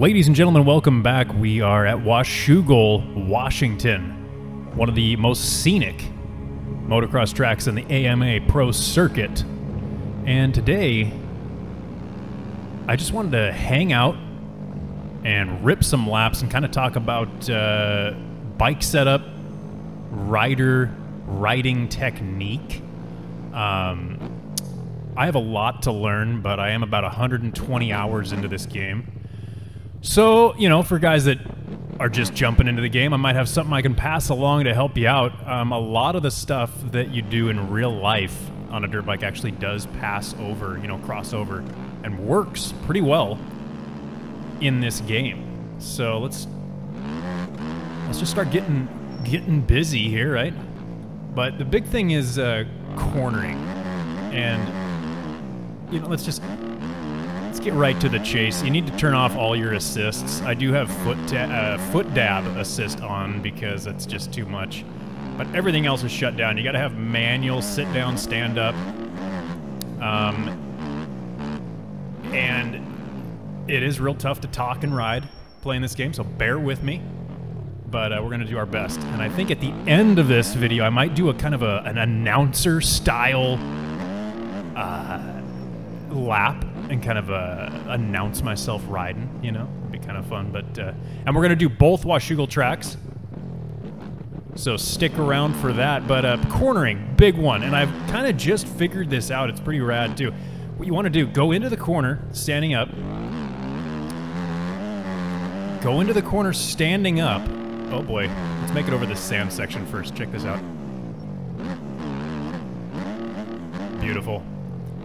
Ladies and gentlemen, welcome back. We are at Washougal, Washington, one of the most scenic motocross tracks in the AMA Pro Circuit. And today, I just wanted to hang out and rip some laps and kind of talk about uh, bike setup, rider riding technique. Um, I have a lot to learn, but I am about 120 hours into this game. So, you know, for guys that are just jumping into the game, I might have something I can pass along to help you out. Um, a lot of the stuff that you do in real life on a dirt bike actually does pass over, you know, cross over, and works pretty well in this game. So let's let's just start getting getting busy here, right? But the big thing is uh, cornering, and you know, let's just let's get right to the chase. You need to turn off all your assists. I do have foot uh, foot dab assist on because it's just too much. But everything else is shut down. You got to have manual sit down, stand up, um, and it is real tough to talk and ride playing this game. So bear with me but uh, we're going to do our best. And I think at the end of this video, I might do a kind of a, an announcer style uh, lap and kind of uh, announce myself riding, you know? It'd be kind of fun. But uh, And we're going to do both Washougal tracks. So stick around for that. But uh, cornering, big one. And I've kind of just figured this out. It's pretty rad, too. What you want to do, go into the corner, standing up. Go into the corner standing up. Oh boy. Let's make it over this sand section first. Check this out. Beautiful.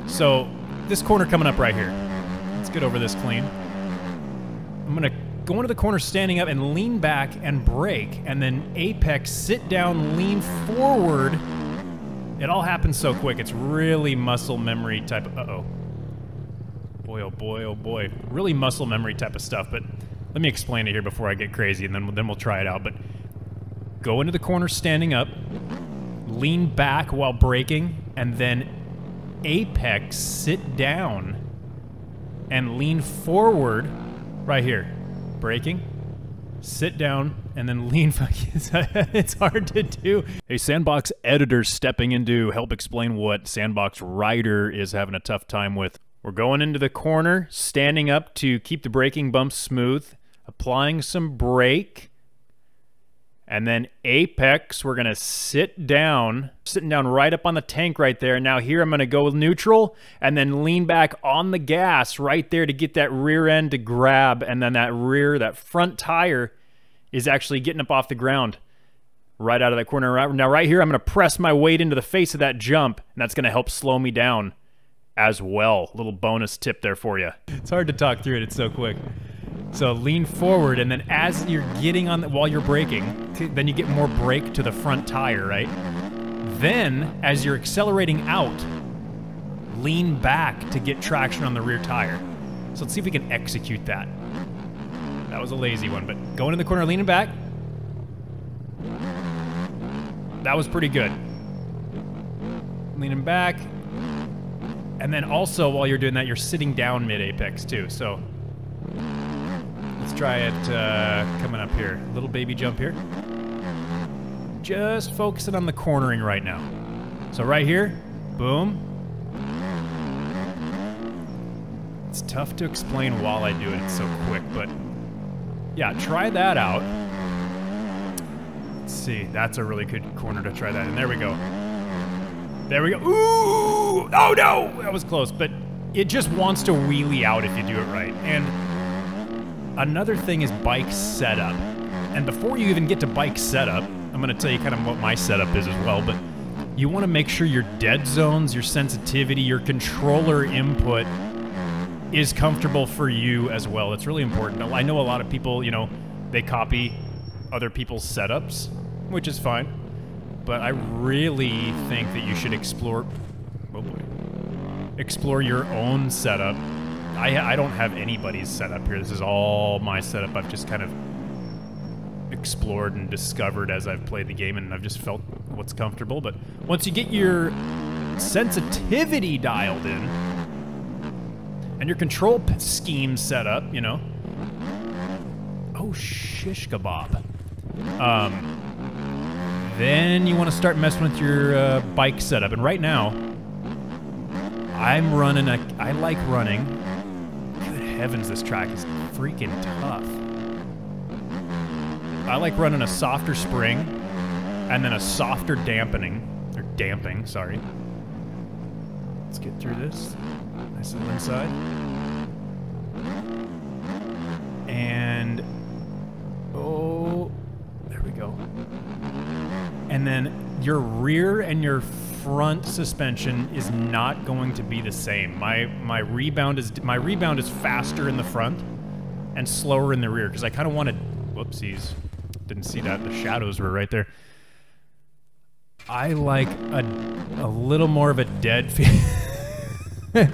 So, this corner coming up right here. Let's get over this clean. I'm going to go into the corner standing up and lean back and brake, and then apex, sit down, lean forward. It all happens so quick. It's really muscle memory type of... Uh-oh. Boy, oh boy, oh boy. Really muscle memory type of stuff, but let me explain it here before I get crazy, and then then we'll try it out. But go into the corner standing up, lean back while braking, and then apex sit down and lean forward right here. Braking, sit down, and then lean. it's hard to do. A Sandbox editor stepping in to help explain what Sandbox Rider is having a tough time with. We're going into the corner, standing up to keep the braking bumps smooth applying some brake. And then apex, we're to sit down, sitting down right up on the tank right there. Now here I'm to go neutral and then lean back on the gas right there to get that rear end to grab. And then that rear, that front tire is actually getting up off the ground right out of that corner. Now right here, I'm to press my weight into the face of that jump and that's to help slow me down as well. Little bonus tip there for you. It's hard to talk through it. It's so quick. So lean forward, and then as you're getting on, the, while you're braking, then you get more brake to the front tire, right? Then, as you're accelerating out, lean back to get traction on the rear tire. So let's see if we can execute that. That was a lazy one, but going in the corner, leaning back. That was pretty good. Leaning back. And then also, while you're doing that, you're sitting down mid-apex, too. So try it uh, coming up here. Little baby jump here. Just focusing on the cornering right now. So right here, boom. It's tough to explain while I do it. So quick, but yeah, try that out. Let's see. That's a really good corner to try that. And there we go. There we go. Ooh! Oh no! That was close, but it just wants to wheelie out if you do it right. And Another thing is bike setup. And before you even get to bike setup, I'm going to tell you kind of what my setup is as well, but you want to make sure your dead zones, your sensitivity, your controller input is comfortable for you as well. It's really important. I know a lot of people, you know, they copy other people's setups, which is fine. But I really think that you should explore oh boy, explore your own setup I, I don't have anybody's setup here. This is all my setup. I've just kind of explored and discovered as I've played the game, and I've just felt what's comfortable. But once you get your sensitivity dialed in and your control scheme set up, you know, Oh, shish kebab. Um, then you want to start messing with your uh, bike setup. And right now, I'm running a. I like running. Heavens, this track is freaking tough. I like running a softer spring and then a softer dampening. Or damping, sorry. Let's get through this. Nice little inside. And. Oh. There we go. And then your rear and your front suspension is not going to be the same. My my rebound is my rebound is faster in the front and slower in the rear because I kind of wanted. Whoopsies, didn't see that. The shadows were right there. I like a a little more of a dead feel,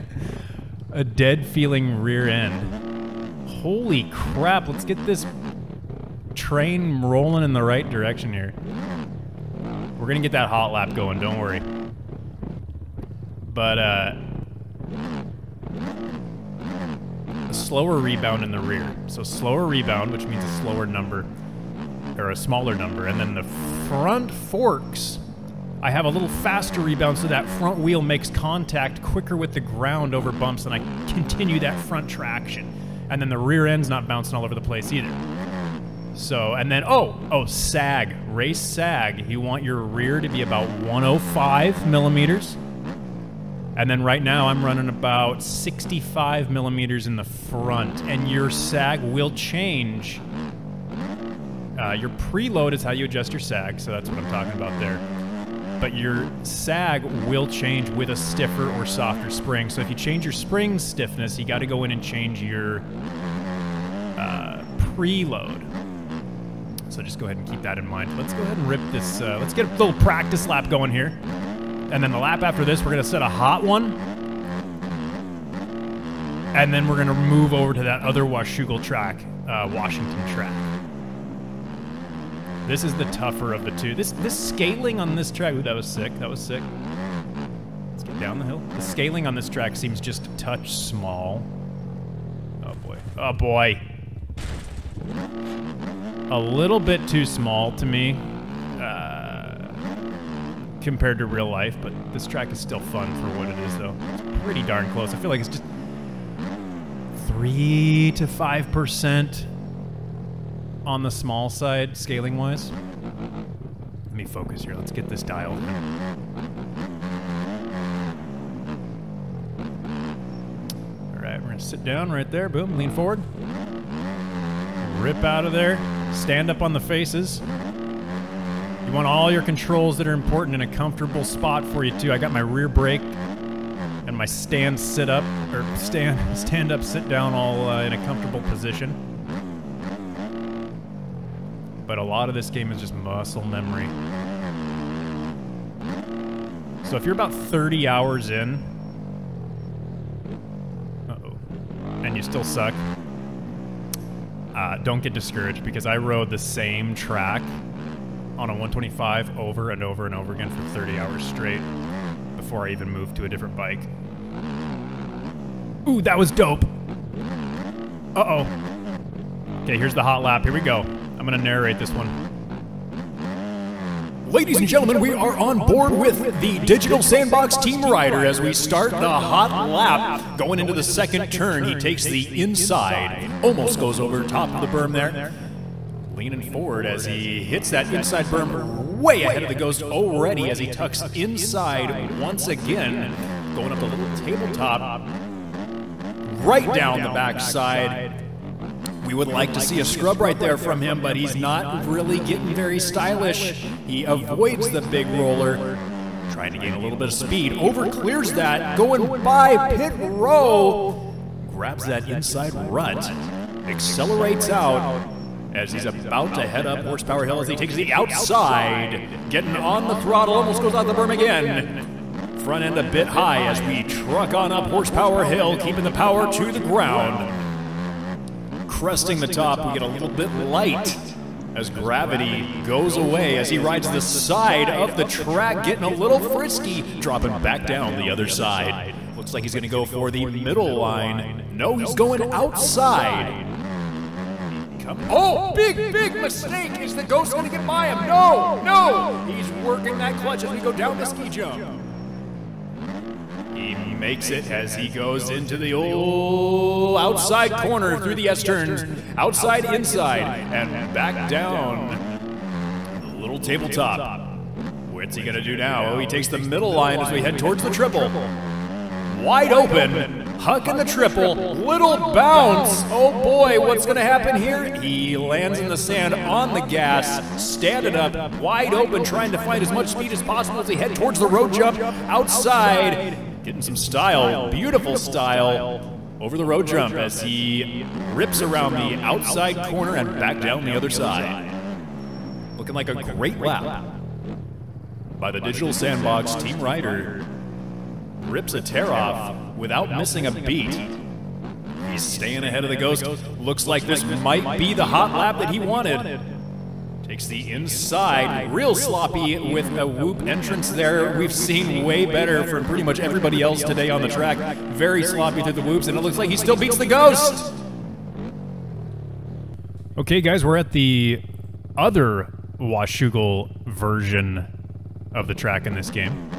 a dead feeling rear end. Holy crap! Let's get this train rolling in the right direction here. We're gonna get that hot lap going. Don't worry. But uh, a slower rebound in the rear. So slower rebound, which means a slower number or a smaller number, and then the front forks. I have a little faster rebound so that front wheel makes contact quicker with the ground over bumps and I continue that front traction. And then the rear end's not bouncing all over the place either. So, and then, oh, oh, sag, race sag. You want your rear to be about 105 millimeters. And then right now I'm running about 65 millimeters in the front, and your sag will change. Uh, your preload is how you adjust your sag, so that's what I'm talking about there. But your sag will change with a stiffer or softer spring. So if you change your spring stiffness, you got to go in and change your uh, preload. So just go ahead and keep that in mind. Let's go ahead and rip this. Uh, let's get a little practice lap going here. And then the lap after this, we're going to set a hot one. And then we're going to move over to that other Washougal track, uh, Washington track. This is the tougher of the two. This this scaling on this track, ooh, that was sick. That was sick. Let's get down the hill. The scaling on this track seems just a touch small. Oh boy. Oh boy. A little bit too small to me compared to real life, but this track is still fun for what it is, though. It's pretty darn close. I feel like it's just three to five percent on the small side, scaling wise. Let me focus here. Let's get this dialed All right, we're gonna sit down right there. Boom, lean forward. Rip out of there. Stand up on the faces. You want all your controls that are important in a comfortable spot for you too. I got my rear brake and my stand sit up or stand stand up sit down all uh, in a comfortable position. But a lot of this game is just muscle memory. So if you're about 30 hours in, uh-oh, and you still suck, uh, don't get discouraged because I rode the same track on a 125 over and over and over again for 30 hours straight before I even moved to a different bike. Ooh, that was dope. Uh-oh. Okay, here's the hot lap. Here we go. I'm going to narrate this one. Ladies and gentlemen, we are on board with the Digital Sandbox Team Rider as we start the hot lap. Going into the second turn, he takes the inside, almost goes over top of the berm there. Leaning forward as he hits that inside berm way ahead of the ghost already as he tucks inside once again. Going up the little tabletop, right down the backside. We would like to see a scrub right there from him, but he's not really getting very stylish. He avoids the big roller, trying to gain a little bit of speed. Over clears that, going by pit row, grabs that inside rut, accelerates out as he's about to head up Horsepower Hill as he takes the outside, getting on the throttle, almost goes out the berm again. Front end a bit high as we truck on up Horsepower Hill, keeping the power to the ground cresting the top, we get a little bit light as gravity goes away as he rides the side of the track, getting a little frisky, dropping back down the other side. Looks like he's going to go for the middle line. No, he's going outside. Oh, big, big mistake. Is the ghost going to get by him? No, no. He's working that clutch as we go down the ski jump. He makes it as he goes into the old outside corner through the S turns, outside, inside, and back down. The little tabletop. What's he gonna do now? Oh, he takes the middle line as we head towards the triple. Wide open. Huck in the triple. Little bounce. Oh boy, what's gonna happen here? He lands in the sand on the gas, standing up, wide open, trying to find as much speed as possible as he head towards the road jump outside. Getting some style, beautiful style over the road jump as he rips around the outside corner and back down the other side. Looking like a great lap by the Digital Sandbox Team Rider. Rips a tear off without missing a beat. He's staying ahead of the Ghost. Looks like this might be the hot lap that he wanted. Takes the inside, real sloppy with a whoop entrance there. We've seen way better from pretty much everybody else today on the track. Very sloppy through the whoops, and it looks like he still beats the Ghost. Okay, guys, we're at the other Washougal version of the track in this game.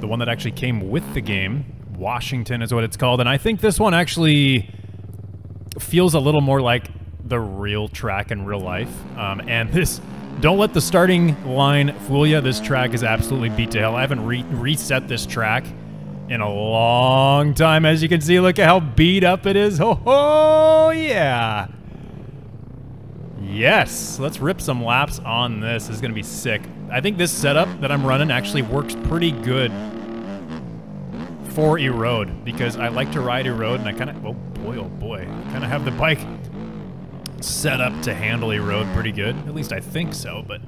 The one that actually came with the game. Washington is what it's called, and I think this one actually feels a little more like the real track in real life. Um, and this, don't let the starting line fool you. This track is absolutely beat to hell. I haven't re reset this track in a long time. As you can see, look at how beat up it is. Oh, oh yeah. Yes, let's rip some laps on this. This is going to be sick. I think this setup that I'm running actually works pretty good for Erode because I like to ride Erode and I kind of, oh boy, oh boy, kind of have the bike set up to handle Erode pretty good. At least I think so, but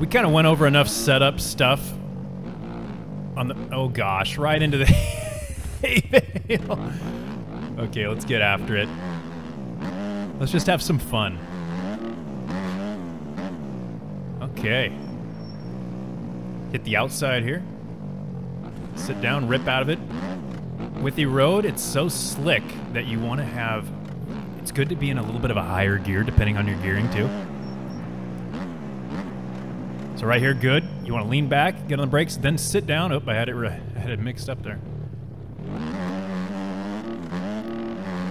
we kind of went over enough setup stuff on the, oh gosh, right into the Okay, let's get after it. Let's just have some fun. Okay. Hit the outside here. Sit down, rip out of it. With the road, it's so slick that you want to have... It's good to be in a little bit of a higher gear, depending on your gearing, too. So right here, good. You want to lean back, get on the brakes, then sit down. Oh, I had it, I had it mixed up there.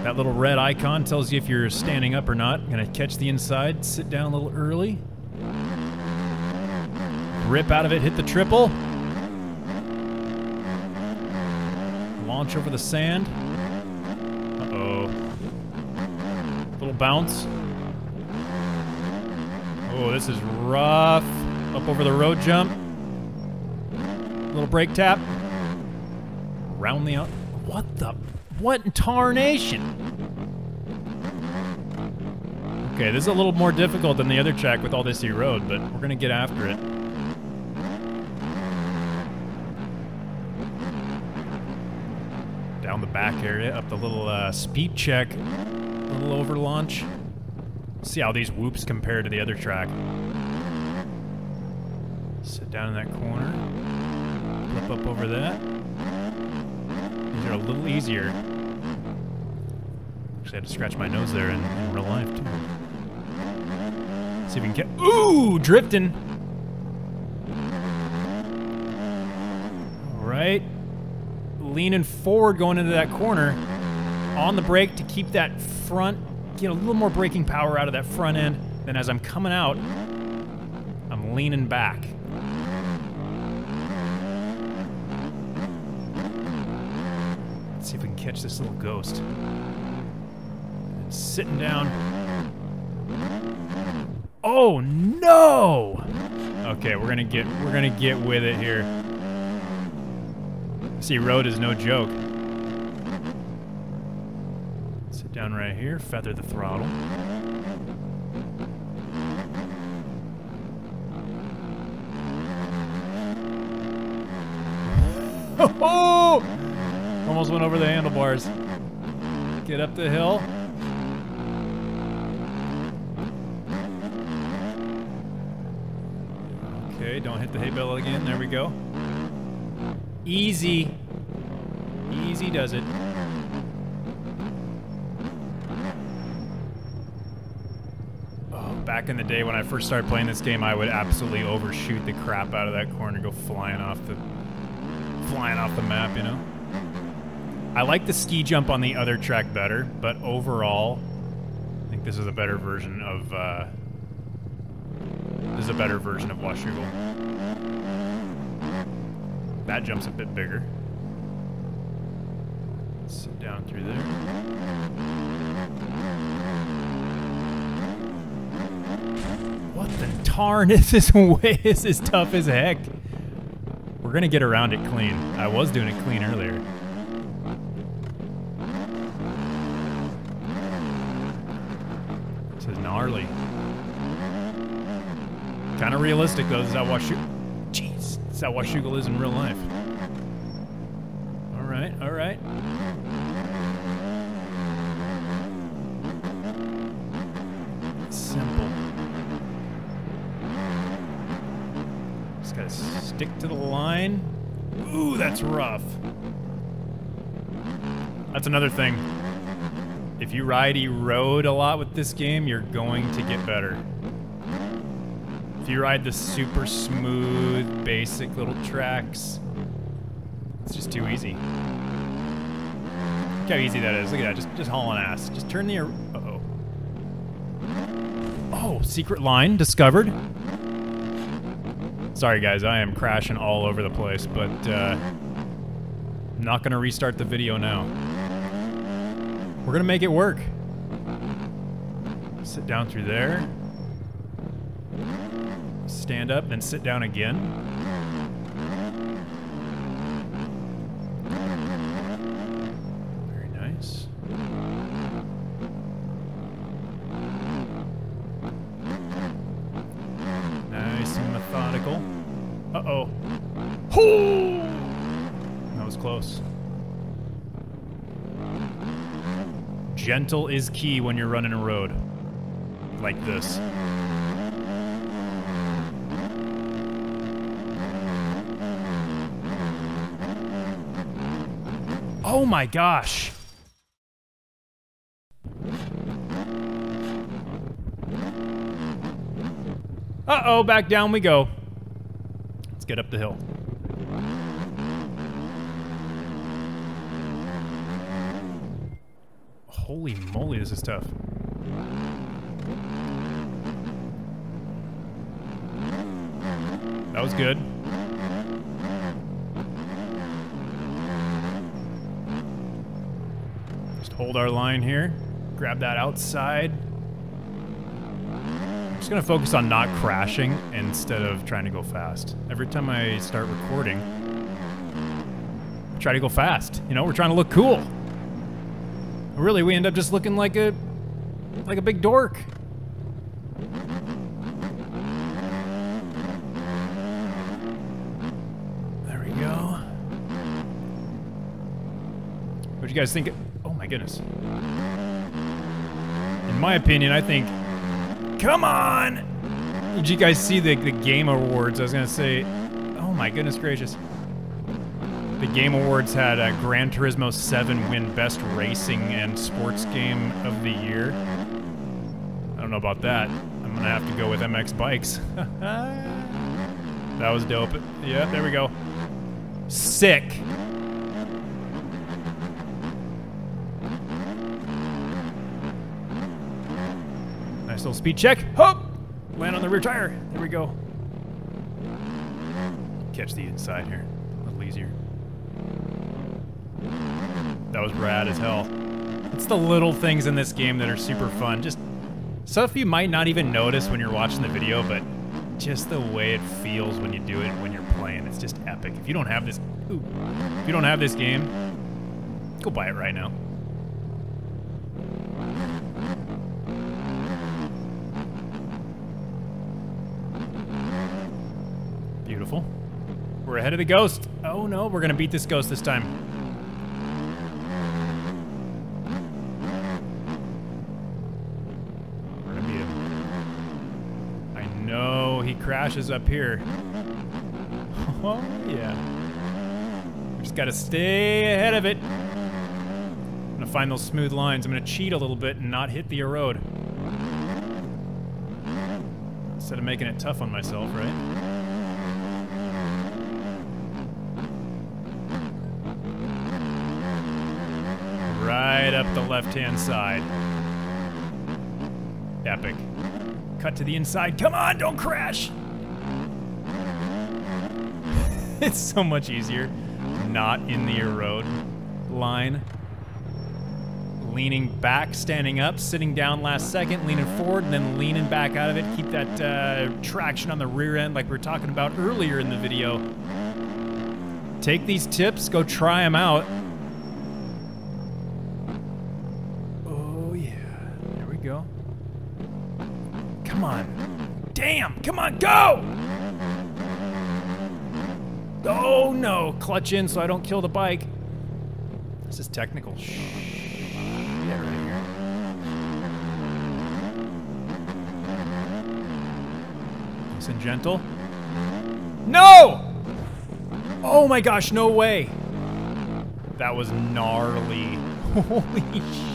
That little red icon tells you if you're standing up or not. Gonna catch the inside, sit down a little early. Rip out of it, hit the triple. Launch over the sand. Uh-oh. Little bounce. Oh, this is rough. Up over the road jump. Little brake tap. Round the. What the? What in tarnation? Okay, this is a little more difficult than the other track with all this erode, but we're gonna get after it. Back area, up the little uh, speed check, little over launch. See how these whoops compare to the other track. Sit down in that corner, flip up over that. These are a little easier. Actually, I had to scratch my nose there in, in real life, too. See if we can get... Ooh! Drifting! Alright. Leaning forward going into that corner. On the brake to keep that front... Get a little more braking power out of that front end. Then as I'm coming out, I'm leaning back. Let's see if we can catch this little ghost. Sitting down. Oh no! Okay, we're gonna get we're gonna get with it here. See, road is no joke. Sit down right here, feather the throttle. Oh! Almost went over the handlebars. Get up the hill. Okay, don't hit the hay bale again. There we go. Easy. Easy does it. Oh, back in the day when I first started playing this game, I would absolutely overshoot the crap out of that corner, go flying off the flying off the map, you know. I like the ski jump on the other track better, but overall, I think this is a better version of uh, this is a better version of Washougal. That jump's a bit bigger. Let's Sit down through there. What the tarn is this way? This is tough as heck. We're gonna get around it clean. I was doing it clean earlier. This is gnarly. Kind of realistic though. Is how Washougal. Is how Washougal is in real life. All right, all right. Simple. Just gotta stick to the line. Ooh, that's rough. That's another thing. If you ride E-Road a lot with this game, you're going to get better. You ride the super smooth, basic little tracks, it's just too easy. Look how easy that is. Look at that, just, just hauling ass. Just turn the... Uh-oh. Oh, secret line discovered. Sorry guys, I am crashing all over the place, but uh, I'm not gonna restart the video now. We're gonna make it work. Sit down through there. Stand up, then sit down again. Very nice. Nice and methodical. Uh-oh. That was close. Gentle is key when you're running a road. Like this. Oh my gosh. Uh-oh, back down we go. Let's get up the hill. Holy moly, this is tough. That was good. Hold our line here. Grab that outside. I'm just gonna focus on not crashing instead of trying to go fast. Every time I start recording, I try to go fast. You know, we're trying to look cool. Really, we end up just looking like a like a big dork. There we go. What do you guys think? My goodness. In my opinion, I think. Come on! Did you guys see the, the Game Awards? I was gonna say. Oh my goodness gracious. The Game Awards had a Gran Turismo 7 win Best Racing and Sports Game of the Year. I don't know about that. I'm gonna have to go with MX Bikes. that was dope. Yeah, there we go. Sick. Nice little speed check. Hop! Land on the rear tire. There we go. Catch the inside here. A little easier. That was rad as hell. It's the little things in this game that are super fun. Just stuff you might not even notice when you're watching the video, but just the way it feels when you do it when you're playing. It's just epic. If you don't have this, ooh, if you don't have this game, go buy it right now. Ahead of the ghost. Oh no, we're gonna beat this ghost this time. We're gonna beat him. I know he crashes up here. Oh yeah. We just gotta stay ahead of it. I'm gonna find those smooth lines. I'm gonna cheat a little bit and not hit the erode. Instead of making it tough on myself, right? Right up the left-hand side. Epic. Cut to the inside. Come on, don't crash! it's so much easier not in the road line. Leaning back, standing up, sitting down last second, leaning forward, and then leaning back out of it. Keep that uh, traction on the rear end like we were talking about earlier in the video. Take these tips, go try them out. On, go! Oh no, clutch in so I don't kill the bike. This is technical shit right here. Nice and gentle. No! Oh my gosh, no way. That was gnarly. Holy shit.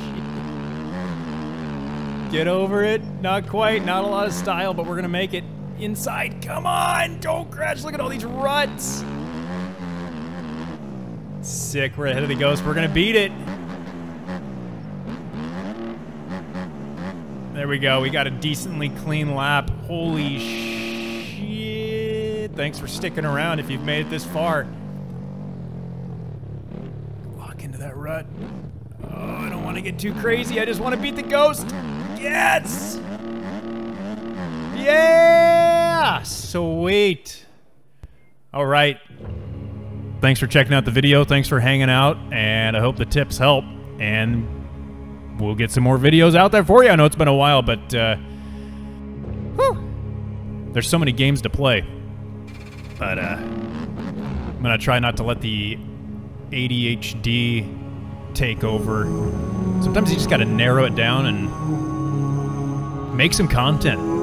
Get over it. Not quite, not a lot of style, but we're gonna make it. Inside, come on! Don't crash, look at all these ruts! Sick, we're ahead of the ghost. We're gonna beat it. There we go. We got a decently clean lap. Holy shit. Thanks for sticking around if you've made it this far. Walk into that rut. Oh, I don't want to get too crazy. I just want to beat the ghost. Yes! Yeah! Sweet. All right. Thanks for checking out the video. Thanks for hanging out. And I hope the tips help. And we'll get some more videos out there for you. I know it's been a while, but uh, whew, there's so many games to play. But uh, I'm going to try not to let the ADHD take over. Sometimes you just got to narrow it down and make some content.